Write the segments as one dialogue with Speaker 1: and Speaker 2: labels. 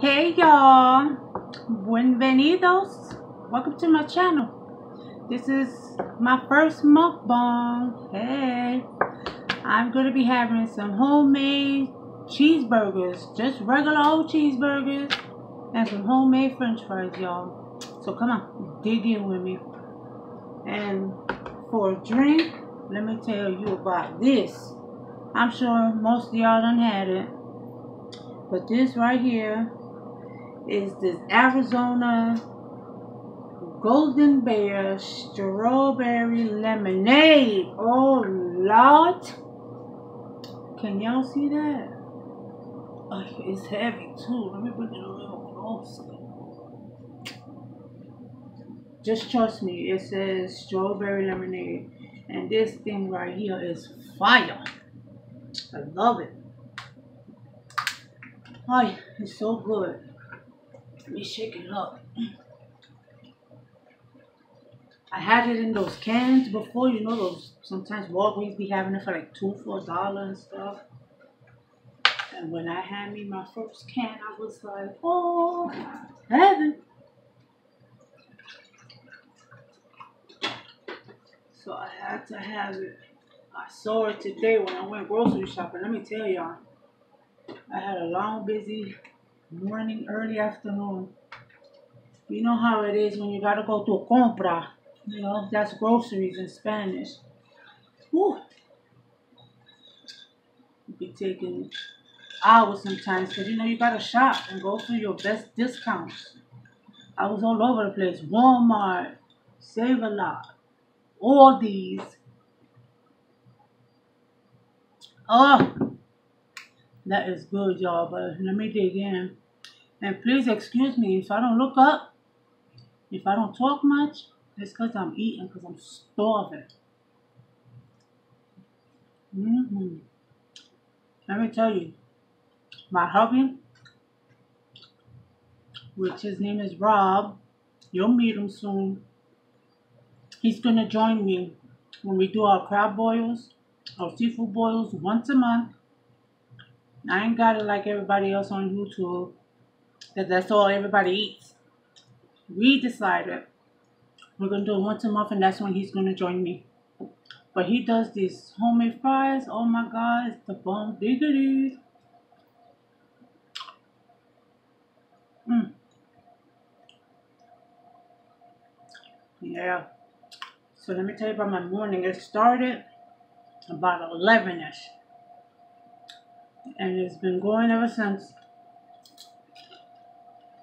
Speaker 1: Hey y'all, bienvenidos. Welcome to my channel. This is my first mukbang. Hey, I'm gonna be having some homemade cheeseburgers, just regular old cheeseburgers, and some homemade French fries, y'all. So come on, dig in with me. And for a drink, let me tell you about this. I'm sure most of y'all done had it, but this right here is this Arizona Golden Bear Strawberry Lemonade. Oh, Lord. Can y'all see that? Oh, it's heavy, too. Let me bring it a little closer. Just trust me. It says Strawberry Lemonade. And this thing right here is fire. I love it. Oh, it's so good. Me shake it up. I had it in those cans before, you know those sometimes Walgreens be having it for like two for a dollar and stuff. And when I had me my first can, I was like, oh heaven. So I had to have it. I saw it today when I went grocery shopping. Let me tell y'all. I had a long busy morning, early afternoon. You know how it is when you gotta go to a compra. You know, that's groceries in Spanish. Whew. It be taking hours sometimes because you know you gotta shop and go through your best discounts. I was all over the place. Walmart, Save a Lot, all these. Oh, that is good, y'all. But let me dig in. And please excuse me if I don't look up, if I don't talk much, it's because I'm eating, because I'm starving. Mm-hmm. Let me tell you, my hubby, which his name is Rob, you'll meet him soon. He's going to join me when we do our crab boils, our seafood boils once a month. I ain't got it like everybody else on YouTube that that's all everybody eats. We decided we're gonna do it once a month, and that's when he's gonna join me. But he does these homemade fries. Oh my God, it's the bomb diggity. Mm. Yeah. So let me tell you about my morning. It started about 11 ish. And it's been going ever since.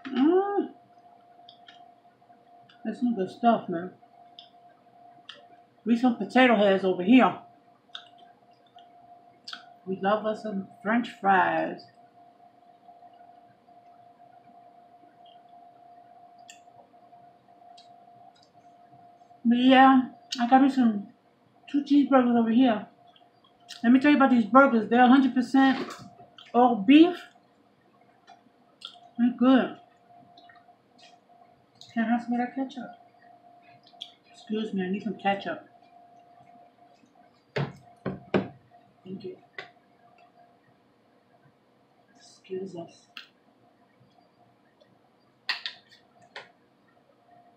Speaker 1: Mm. That's some good stuff, man. We some potato heads over here. We love us some french fries. But yeah, I got me some two cheeseburgers over here. Let me tell you about these burgers. They're 100% all beef. They're good. Can I have some of that ketchup? Excuse me, I need some ketchup. Thank you. Excuse us.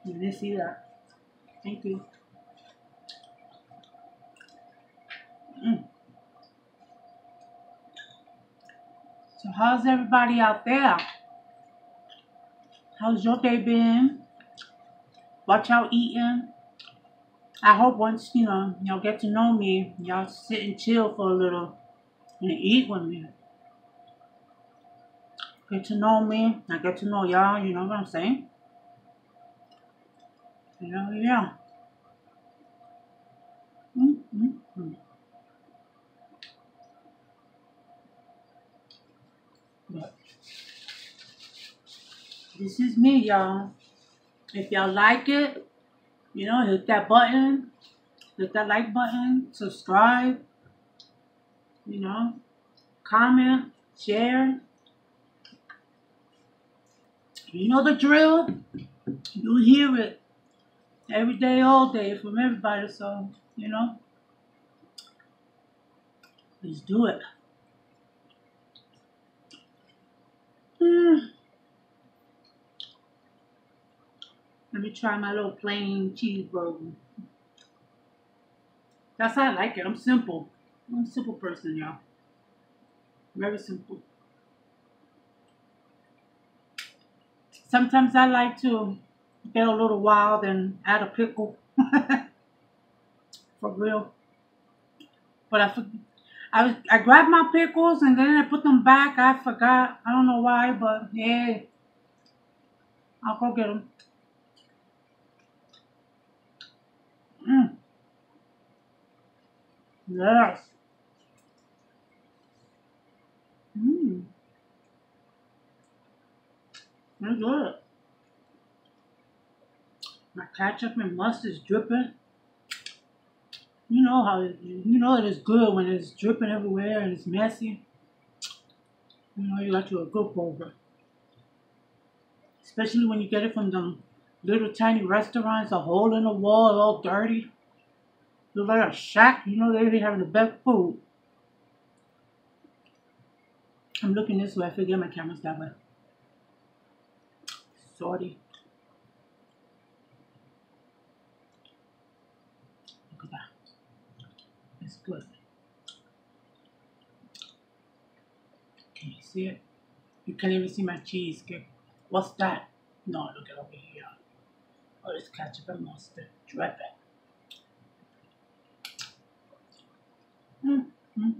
Speaker 1: You didn't see that. Thank you. Mm. So how's everybody out there? How's your day been? What y'all eating? I hope once, you know, y'all get to know me, y'all sit and chill for a little and eat with me. Get to know me. I get to know y'all, you know what I'm saying? Know, yeah. Mm, mm, this is me, y'all. If y'all like it, you know, hit that button, hit that like button, subscribe, you know, comment, share. You know the drill. You hear it every day, all day from everybody. So, you know, let's do it. Mm. Let me try my little plain cheeseburger. That's how I like it. I'm simple. I'm a simple person, y'all. Very simple. Sometimes I like to get a little wild and add a pickle. For real. But I, I was I grabbed my pickles and then I put them back. I forgot. I don't know why, but yeah. I'll go get them. Mm. Yes. Mmm. They're good. My ketchup and mustard is dripping. You know how it, you know it is good when it's dripping everywhere and it's messy. You know you got you a good burger. Especially when you get it from them little tiny restaurants, a hole in the wall, all dirty. Look like a shack. You know they be having the best food. I'm looking this way. I forget my camera's that way. Sorry. Look at that. It's good. Can you see it? You can't even see my cheese. What's that? No, look at over here. Oh, it's ketchup and mustard. Drip it. Mm -hmm.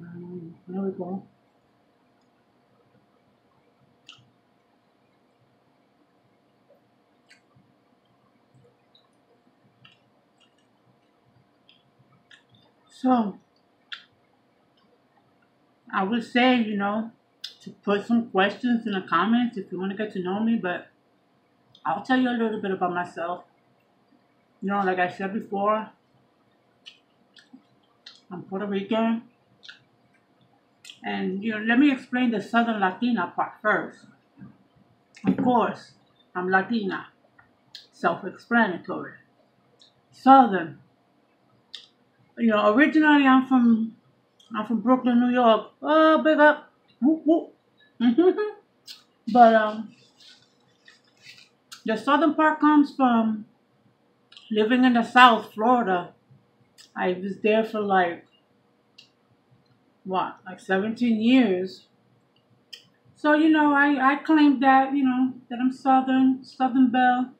Speaker 1: Um, there we go. So, I would say, you know, to put some questions in the comments if you want to get to know me, but I'll tell you a little bit about myself. You know, like I said before, I'm Puerto Rican. And, you know, let me explain the Southern Latina part first. Of course, I'm Latina. Self-explanatory. Southern. You know, originally I'm from I'm from Brooklyn, New York. Oh, big up. Whoop, whoop. but um, the southern part comes from living in the South, Florida. I was there for like what, like 17 years. So, you know, I, I claim that, you know, that I'm Southern, Southern Belle.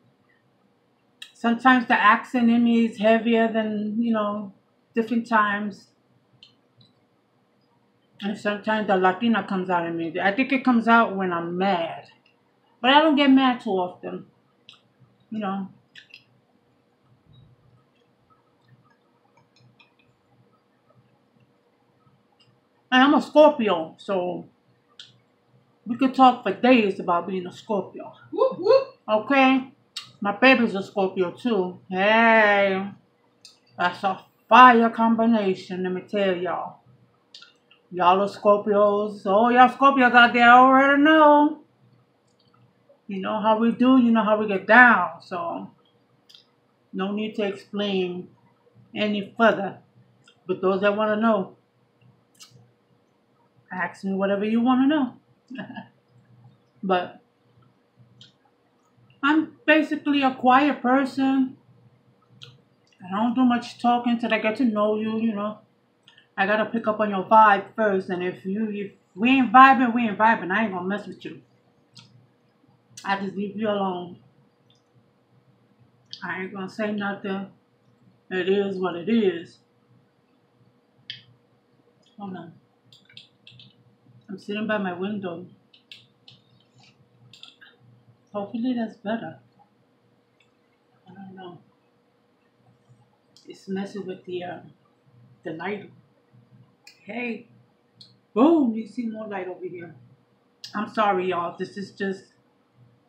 Speaker 1: Sometimes the accent in me is heavier than, you know, different times. And sometimes the Latina comes out in me. I think it comes out when I'm mad. But I don't get mad too often. You know. I'm a Scorpio, so we could talk for days about being a Scorpio. Whoop, whoop. Okay? My baby's a Scorpio too. Hey. That's a fire combination, let me tell y'all. Y'all are Scorpios. Oh, y'all Scorpios out there already know. You know how we do, you know how we get down. So, no need to explain any further. But those that want to know, ask me whatever you want to know. but I'm basically a quiet person. I don't do much talking till I get to know you, you know. I gotta pick up on your vibe first, and if you if we ain't vibing, we ain't vibing. I ain't gonna mess with you. I just leave you alone. I ain't gonna say nothing. It is what it is. Hold on. I'm sitting by my window. Hopefully that's better. I don't know. It's messing with the uh, the lighting. Hey, boom, you see more light over here. I'm sorry, y'all. This is just,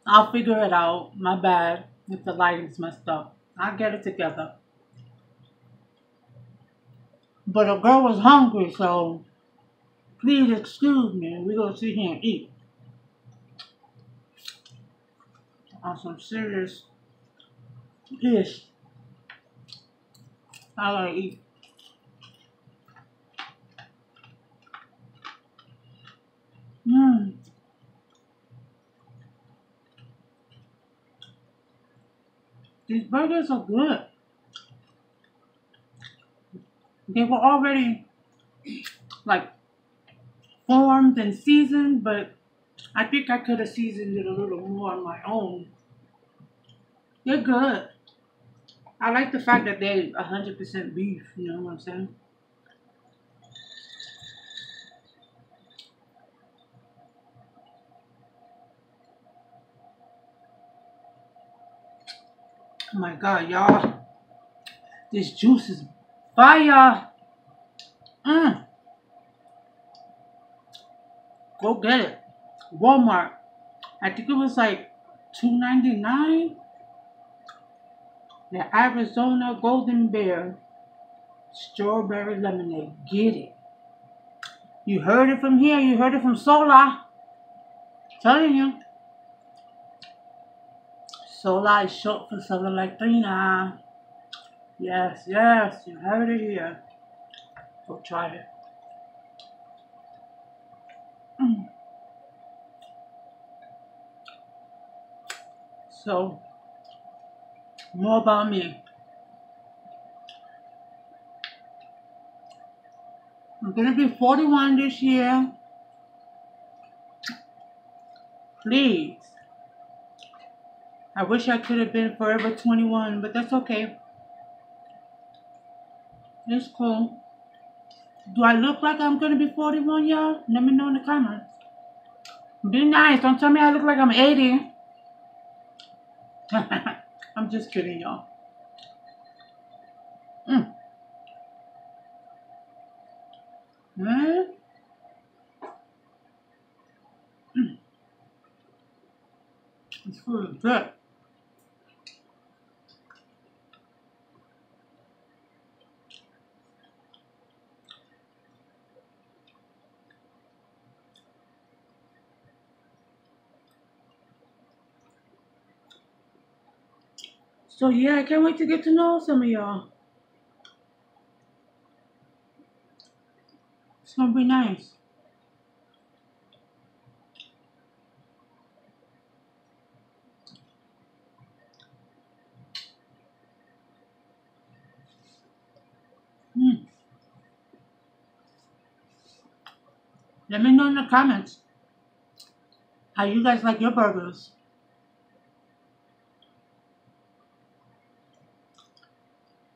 Speaker 1: I'll figure it out. My bad if the lighting's messed up. I'll get it together. But a girl was hungry, so please excuse me. We're going to sit here and eat. On some serious dish. I like to eat. Mmm. These burgers are good. They were already like formed and seasoned, but I think I could have seasoned it a little more on my own. They're good. I like the fact that they're 100% beef, you know what I'm saying? Oh my god, y'all. This juice is fire. Mmm. Go get it. Walmart. I think it was like two ninety nine. The Arizona Golden Bear Strawberry Lemonade. Get it. You heard it from here. You heard it from Sola. Telling you. Sola is short for Sola Latina. Yes, yes, you heard it here. Go try it. So, more about me. I'm gonna be 41 this year. Please I wish I could have been forever 21, but that's okay. It's cool. Do I look like I'm gonna be 41, y'all? Let me know in the comments. Be nice. Don't tell me I look like I'm 80. I'm just kidding, y'all. Mm. Mm. Mm. It's really good. So yeah, I can't wait to get to know some of y'all. It's gonna be nice. Mm. Let me know in the comments how you guys like your burgers.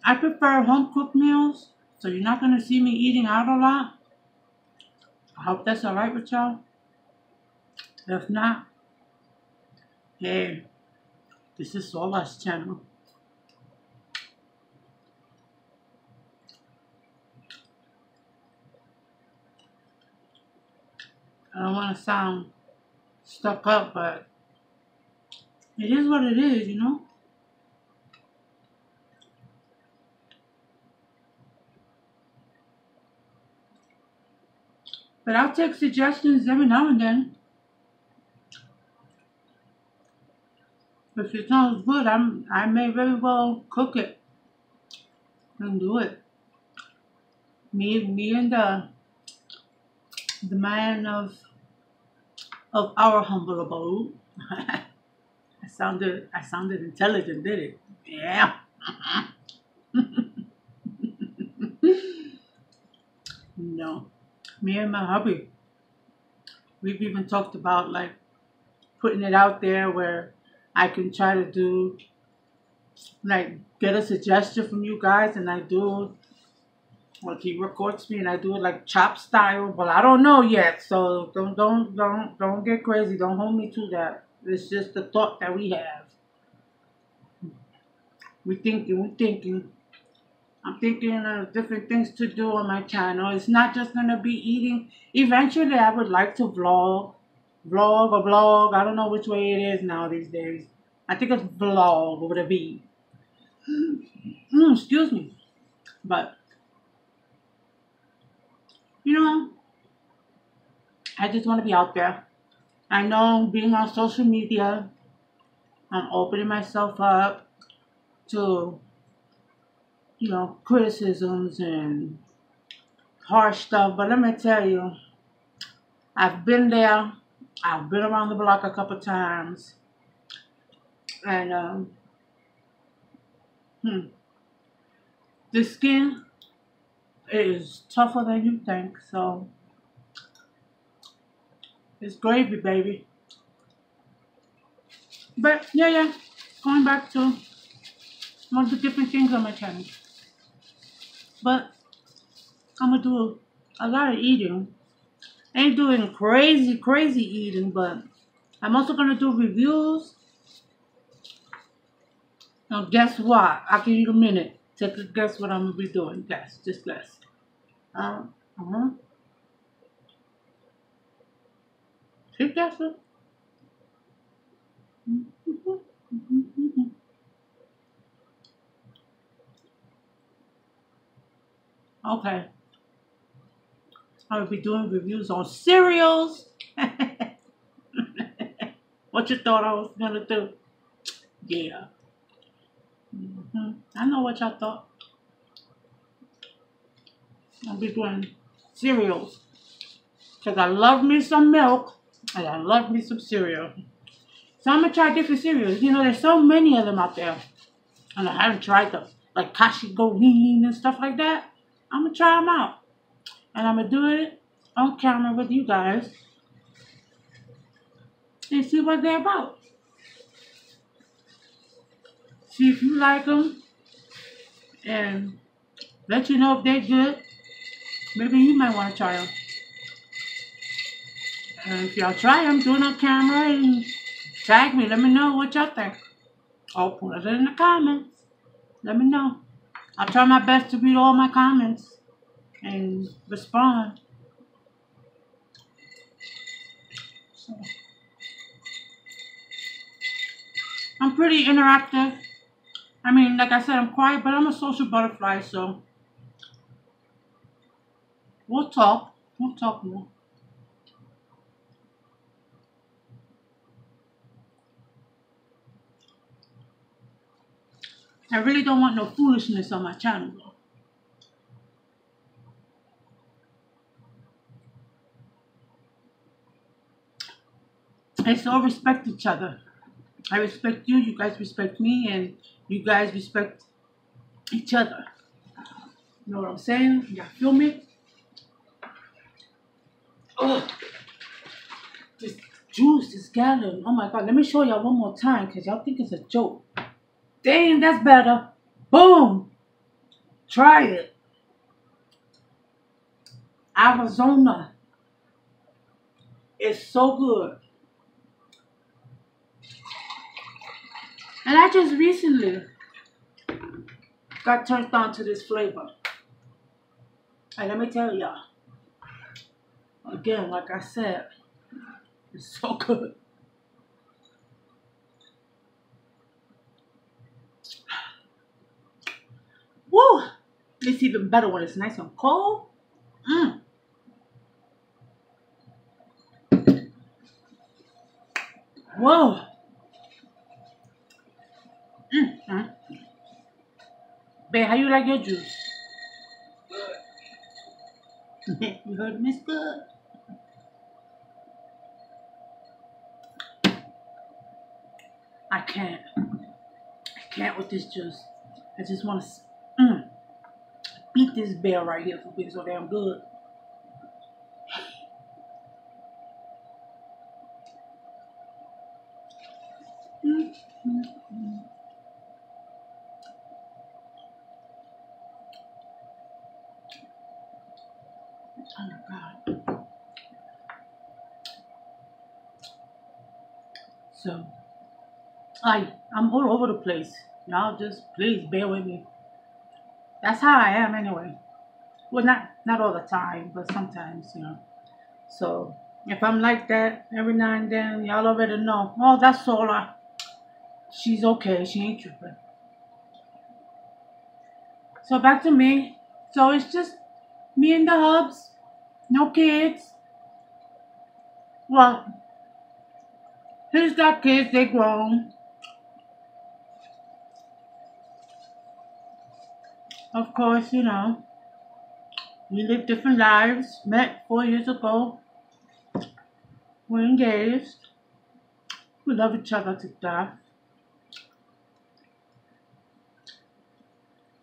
Speaker 1: I prefer home cooked meals, so you're not going to see me eating out a lot. I hope that's alright with y'all. If not, hey, this is Sola's channel. I don't want to sound stuck up, but it is what it is, you know? But I'll take suggestions every now and then. If it sounds good, I'm I may very well cook it and do it. Me me and the the man of of our humble abode. I sounded I sounded intelligent, did it? Yeah. no me and my hubby, we've even talked about like putting it out there where I can try to do like get a suggestion from you guys and I do like he records me and I do it like chop style, but I don't know yet. So don't don't don't don't get crazy. Don't hold me to that. It's just the thought that we have. We thinking, we thinking. I'm thinking of different things to do on my channel. It's not just going to be eating. Eventually, I would like to vlog. Vlog or vlog. I don't know which way it is now these days. I think it's vlog with a V. Excuse me. But, you know, I just want to be out there. I know being on social media, I'm opening myself up to you know, criticisms and harsh stuff. But let me tell you, I've been there. I've been around the block a couple times. And, um, hmm, the skin is tougher than you think. So, it's gravy, baby. But, yeah, yeah. Going back to one of the different things on my channel. But, I'm to do a lot of eating. I ain't doing crazy, crazy eating, but I'm also to do reviews. Now, guess what? I'll give you a minute. Take a guess what I'm to be doing. Guess. Just guess. Um, uh-huh. Keep guessing. Okay. I will be doing reviews on cereals. what you thought I was gonna do? Yeah. Mm -hmm. I know what y'all thought. I'll be doing cereals. Because I love me some milk and I love me some cereal. So I'm gonna try different cereals. You know, there's so many of them out there. And I haven't tried them. Like Kashi Green and stuff like that. I'm gonna try them out. And I'm going to do it on camera with you guys. And see what they're about. See if you like them. And let you know if they're good. Maybe you might want to try them. And if y'all try them, do it on camera and tag me. Let me know what y'all think. Or put it in the comments. Let me know. I'll try my best to read all my comments and respond. So, I'm pretty interactive. I mean, like I said, I'm quiet, but I'm a social butterfly, so we'll talk. We'll talk more. I really don't want no foolishness on my channel, though. Let's all respect each other. I respect you, you guys respect me, and you guys respect each other. You know what I'm saying? Y'all feel me? Oh, this juice is gallon. Oh my god, let me show y'all one more time because y'all think it's a joke. Dang, that's better. Boom. Try it. Arizona. It's so good. And I just recently got turned on to this flavor. And let me tell y'all, again, like I said, it's so good. Woo! It's even better when it's nice and cold. Mmm. Whoa. Mmm. Babe, how you like your juice? Good. you heard me? It's good. I can't. I can't with this juice. I just want to mm, beat this bear right here for being so damn good. Oh my God. So, I, I'm all over the place. Y'all just please bear with me. That's how I am anyway. Well, not, not all the time, but sometimes, you know. So, if I'm like that every now and then, y'all already know. Oh, that's Sola. She's okay. She ain't tripping. So back to me. So it's just me and the hubs. No kids. Well, he's got kids, they grown. Of course, you know, we live different lives. Met four years ago. We're engaged. We love each other to death.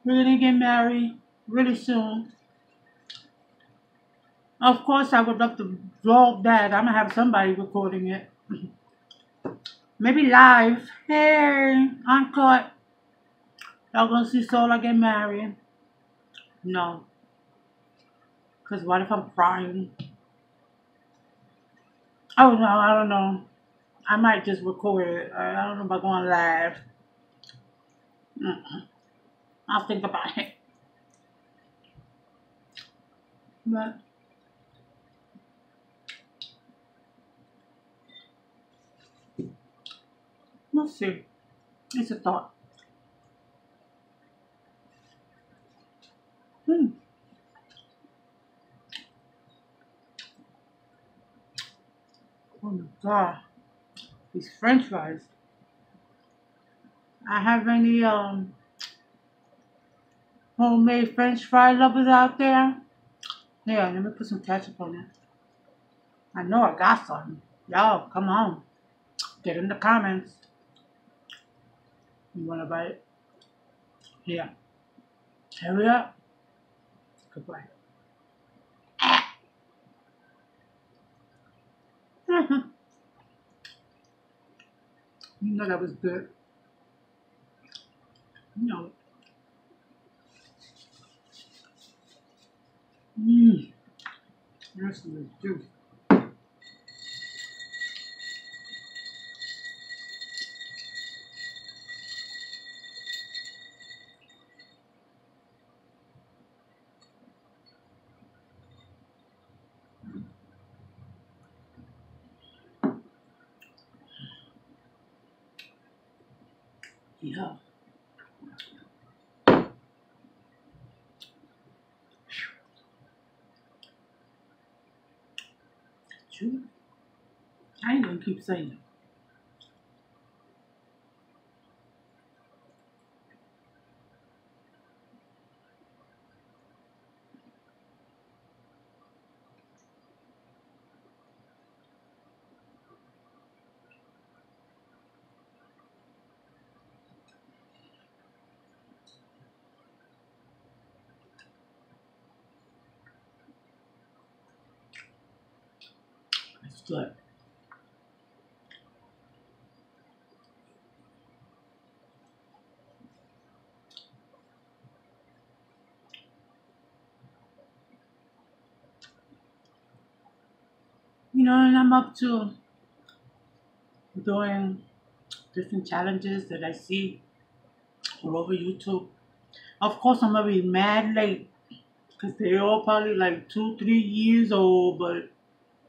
Speaker 1: We're gonna get married really soon. Of course, I would love to vlog that. I'm gonna have somebody recording it. Maybe live. Hey, uncut. Y'all gonna see Sola get married? No. Because what if I'm crying? Oh, no, I don't know. I might just record it. I don't know about going live. Mm -mm. I'll think about it. But we'll see. It's a thought. Hmm. Oh my god. These french fries. I have any um homemade french fry lovers out there? Yeah, let me put some ketchup on it. I know I got some. Y'all, come on. Get in the comments. You wanna buy it? Yeah. Hurry up. Goodbye. you know that was good. You know. Mmm. That's the juice. Yeah. True. I ain't gonna keep saying it. It's good. You know, and I'm up to doing different challenges that I see all over YouTube. Of course, I'm gonna be mad late because they're all probably like two, three years old, but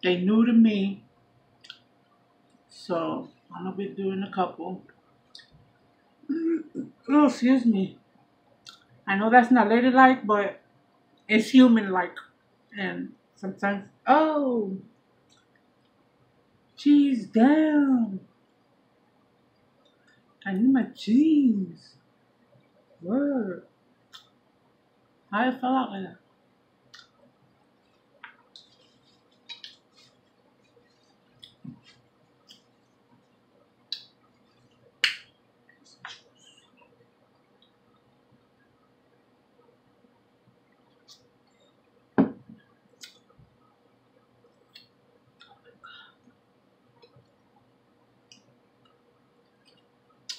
Speaker 1: they new to me. So I'm gonna be doing a couple. Oh, excuse me. I know that's not ladylike, but it's human like. And sometimes, oh, cheese down. I need my cheese. Word. How it fell out like that?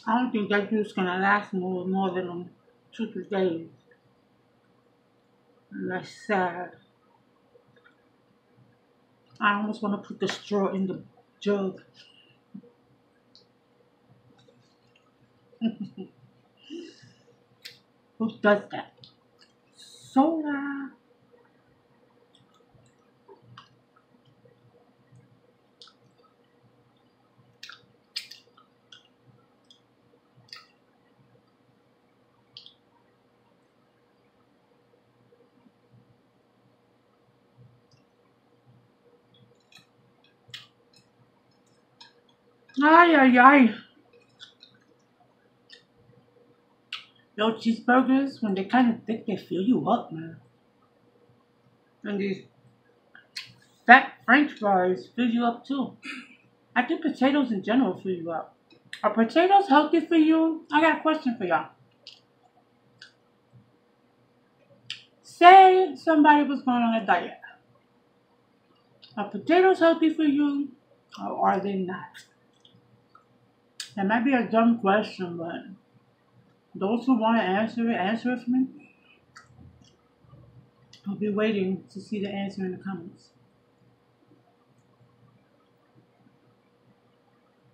Speaker 1: I don't think that juice gonna last more more than um, two three days. And that's sad. I almost want to put the straw in the jug. Who does that? Soda. Ay, ay, ay. Yo, cheeseburgers, when they're kind of thick, they fill you up, man. And these fat french fries fill you up too. I think potatoes in general fill you up. Are potatoes healthy for you? I got a question for y'all. Say somebody was going on a diet. Are potatoes healthy for you or are they not? That might be a dumb question, but those who want to answer it, answer it for me. I'll be waiting to see the answer in the comments.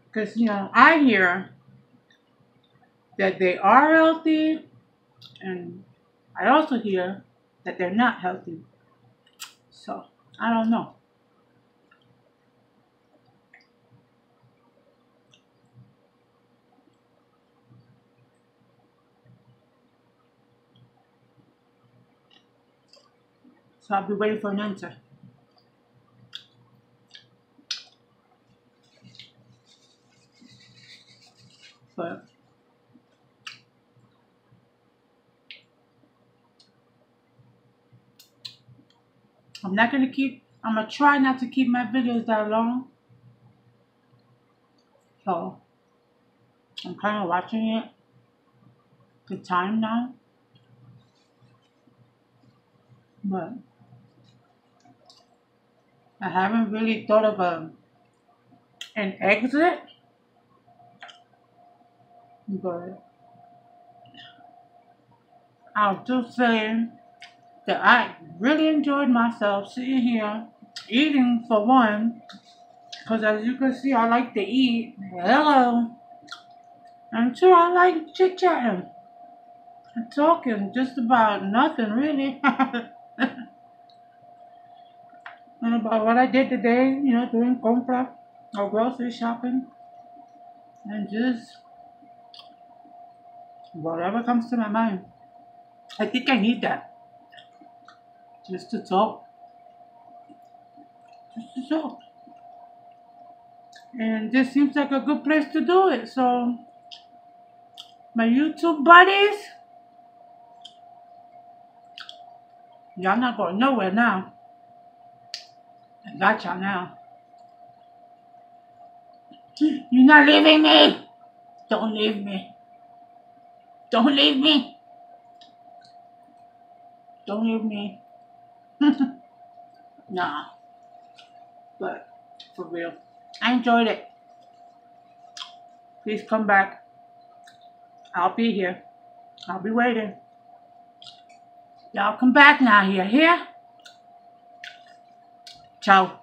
Speaker 1: Because, you know, I hear that they are healthy, and I also hear that they're not healthy. So, I don't know. So I'll be waiting for an answer. But I'm not gonna keep I'm gonna try not to keep my videos that long. So I'm kinda watching it the time now. But I haven't really thought of a an exit, but I'll just say that I really enjoyed myself sitting here eating for one, because as you can see, I like to eat. Hello. And two, I like chit chatting and talking just about nothing really. and about what I did today, you know, doing compra or grocery shopping and just whatever comes to my mind. I think I need that. Just to talk. Just to talk. And this seems like a good place to do it. So, my YouTube buddies, y'all not going nowhere now. I got y'all now. You're not leaving me. Don't leave me. Don't leave me. Don't leave me. nah. But for real. I enjoyed it. Please come back. I'll be here. I'll be waiting. Y'all come back now here. Here? Chao.